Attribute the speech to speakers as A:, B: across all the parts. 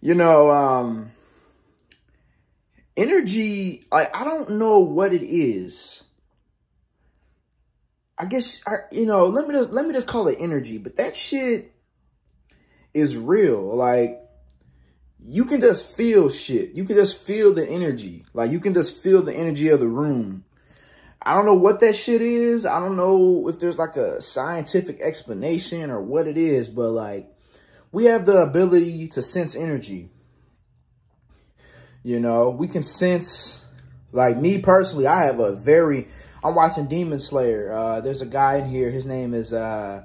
A: you know, um, energy, I, I don't know what it is. I guess, I, you know, let me just, let me just call it energy, but that shit is real. Like, you can just feel shit. You can just feel the energy. Like, you can just feel the energy of the room. I don't know what that shit is. I don't know if there's like a scientific explanation or what it is, but like, we have the ability to sense energy. You know, we can sense, like me personally, I have a very, I'm watching Demon Slayer. Uh, there's a guy in here, his name is uh,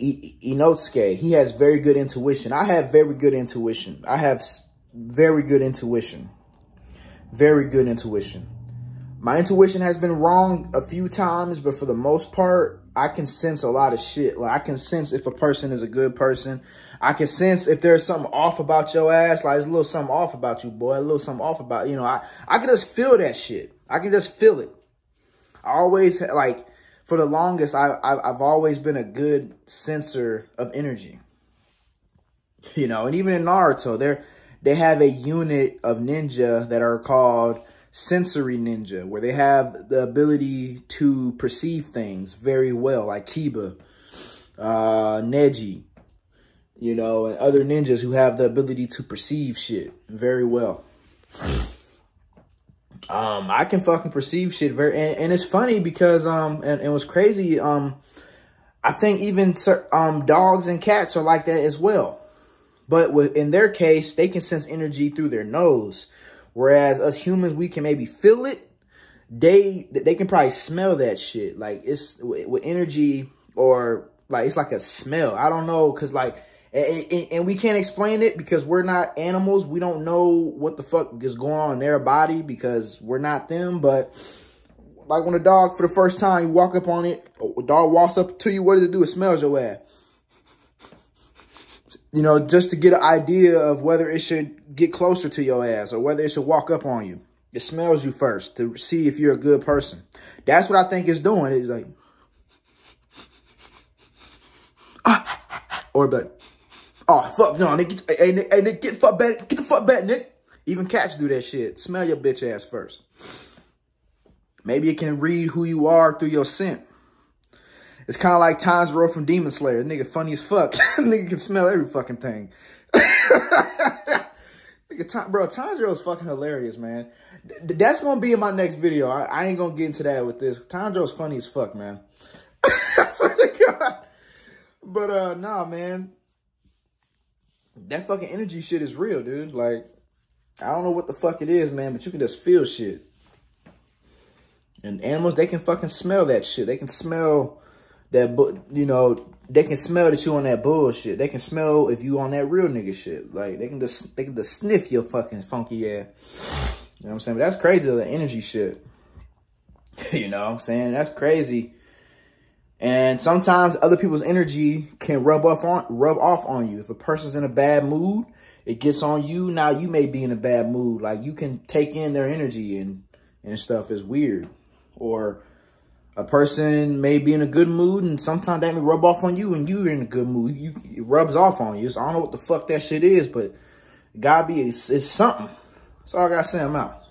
A: Inosuke. He has very good intuition. I have very good intuition. I have very good intuition. Very good intuition. My intuition has been wrong a few times, but for the most part, I can sense a lot of shit. Like I can sense if a person is a good person. I can sense if there's something off about your ass. Like there's a little something off about you, boy. A little something off about, you know, I, I can just feel that shit. I can just feel it. I always like, for the longest, I, I, I've always been a good sensor of energy. You know, and even in Naruto, they they have a unit of ninja that are called sensory ninja, where they have the ability to perceive things very well, like Kiba, uh, Neji, you know, and other ninjas who have the ability to perceive shit very well. Um, I can fucking perceive shit very, and, and it's funny because, um, and, and it was crazy, um, I think even, um, dogs and cats are like that as well. But in their case, they can sense energy through their nose. Whereas us humans, we can maybe feel it. They they can probably smell that shit. Like it's with energy or like it's like a smell. I don't know because like and, we can't explain it because we're not animals. We don't know what the fuck is going on in their body because we're not them. But like when a dog for the first time you walk up on it, a dog walks up to you. What does it do? It smells your ass you know, just to get an idea of whether it should get closer to your ass or whether it should walk up on you. It smells you first to see if you're a good person. That's what I think it's doing. It's like, ah, or but, oh fuck no, Nick, hey, Nick, hey, get fuck back, get the fuck back, Nick. Even cats do that shit. Smell your bitch ass first. Maybe it can read who you are through your scent. It's kind of like Tanjiro from Demon Slayer. Nigga funny as fuck. nigga can smell every fucking thing. nigga, bro, Tanjiro is fucking hilarious, man. that's going to be in my next video. I, I ain't going to get into that with this. Tanjiro's funny as fuck, man. I swear to God. But, uh, nah, man. That fucking energy shit is real, dude. Like, I don't know what the fuck it is, man, but you can just feel shit. And animals, they can fucking smell that shit. They can smell that, you know, they can smell that you on that bullshit. They can smell if you on that real nigga shit. Like, they can just, they can just sniff your fucking funky ass. You know what I'm saying? But that's crazy, the energy shit. you know what I'm saying? That's crazy. And sometimes other people's energy can rub off on rub off on you. If a person's in a bad mood, it gets on you. Now you may be in a bad mood. Like you can take in their energy and and stuff is weird. Or a person may be in a good mood and sometimes that may rub off on you and you're in a good mood. You, it rubs off on you. So I don't know what the fuck that shit is, but gotta be, it's, it's something. That's all I gotta say. I'm out.